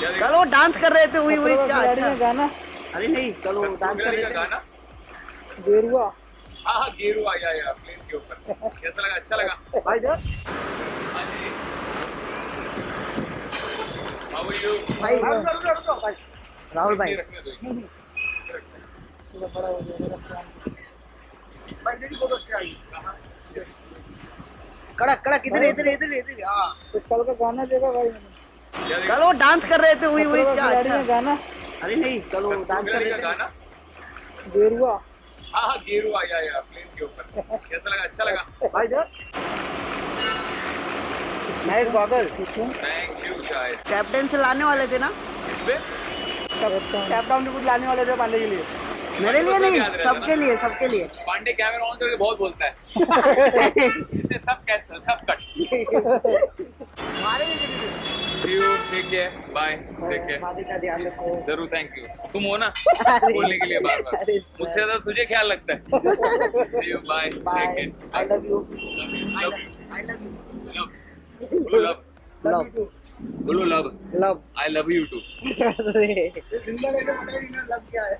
क्या कल वो डांस कर रहे थे वही वही क्या अच्छा। गाना। अरे नहीं कल वो डांस कर रहे थे गाना? गेरुआ। हाँ हाँ गेरू आया यार प्लेन के ऊपर। कैसा लगा? अच्छा लगा? भाई जो। हाँ जी हाउ आर यू भाई। राहुल भाई। रखने दो थोड़ा बड़ा हो गया मेरा प्लान कड़क कड़क इधर इधर इधर इधर। हाँ। तो कल का गाना देगा भाई मैंने। क्या? कल वो डांस कर रहे थे वही वही क्या? अच्छा। गाना? अरे नहीं कल वो डांस कर रहे थे। गाना? गेरुआ। हाँ हाँ गेरू आया यार प्लेन के ऊपर। कैसा लगा? अच्छा लगा? भाई जो बादल। पूछूँ थैंक यू शायद कैप्टन से लाने वाले थे ना? इस पे? कैप्टन कैप डाउन कुछ लाने वाले थे पांडे के लिए। मेरे लिए नहीं सबके लिए सबके लिए। पांडे कैमरा ऑन करके बहुत बोलता है। इसे सब कैंसिल सब cut you take care bye take care मादी का ध्यान रखो। ज़रूर थैंक यू तुम हो ना? बोलने के लिए बार बार। मुझसे ज़्यादा तुझे क्या लगता है। See you bye take bye care I love you love I love you love love love बोलो love love I love you too अरे लव क्या है।